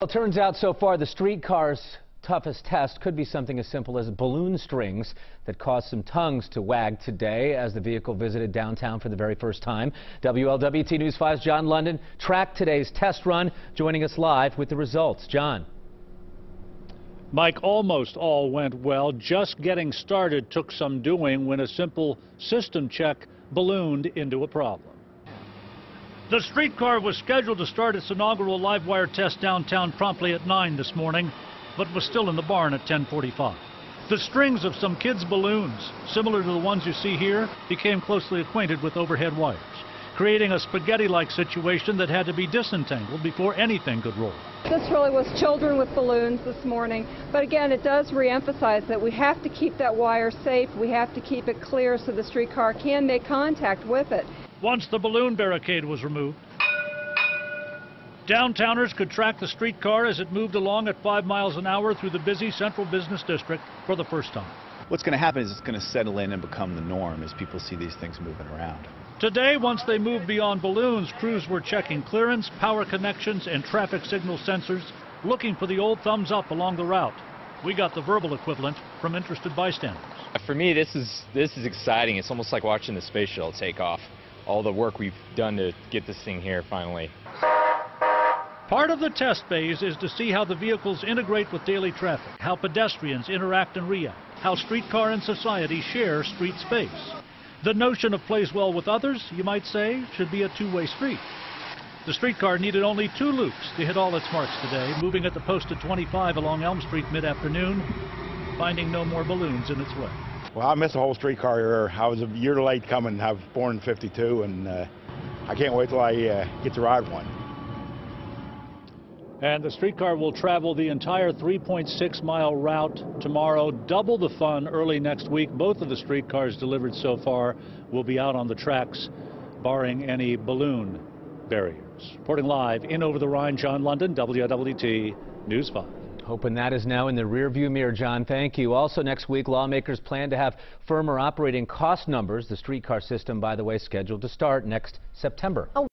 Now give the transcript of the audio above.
Well, it turns out so far the streetcar's toughest test could be something as simple as balloon strings that caused some tongues to wag today as the vehicle visited downtown for the very first time. WLWT News 5's John London tracked today's test run, joining us live with the results. John. Mike, almost all went well. Just getting started took some doing when a simple system check ballooned into a problem. The streetcar was scheduled to start its inaugural live wire test downtown promptly at 9 this morning, but was still in the barn at 1045. The strings of some kids' balloons, similar to the ones you see here, became closely acquainted with overhead wires, creating a spaghetti-like situation that had to be disentangled before anything could roll. This really was children with balloons this morning, but again, it does reemphasize that we have to keep that wire safe, we have to keep it clear so the streetcar can make contact with it. Once the balloon barricade was removed, downtowners could track the streetcar as it moved along at 5 miles an hour through the busy central business district for the first time. What's going to happen is it's going to settle in and become the norm as people see these things moving around. Today, once they moved beyond balloons, crews were checking clearance, power connections, and traffic signal sensors, looking for the old thumbs up along the route. We got the verbal equivalent from interested bystanders. For me, this is this is exciting. It's almost like watching the space shuttle take off all the work we've done to get this thing here finally. Part of the test phase is to see how the vehicles integrate with daily traffic, how pedestrians interact and react, how streetcar and society share street space. The notion of plays well with others, you might say, should be a two-way street. The streetcar needed only two loops to hit all its marks today, moving at the posted 25 along Elm Street mid-afternoon, finding no more balloons in its way. Well, I missed the whole streetcar era. I was a year late coming. I was born in 52, and uh, I can't wait till I uh, get to ride one. And the streetcar will travel the entire 3.6 mile route tomorrow, double the fun early next week. Both of the streetcars delivered so far will be out on the tracks, barring any balloon barriers. Reporting live in Over the Rhine, John London, WLWT News 5. Hoping that is now in the rearview mirror, John. Thank you. Also next week, lawmakers plan to have firmer operating cost numbers. The streetcar system, by the way, scheduled to start next September. Oh.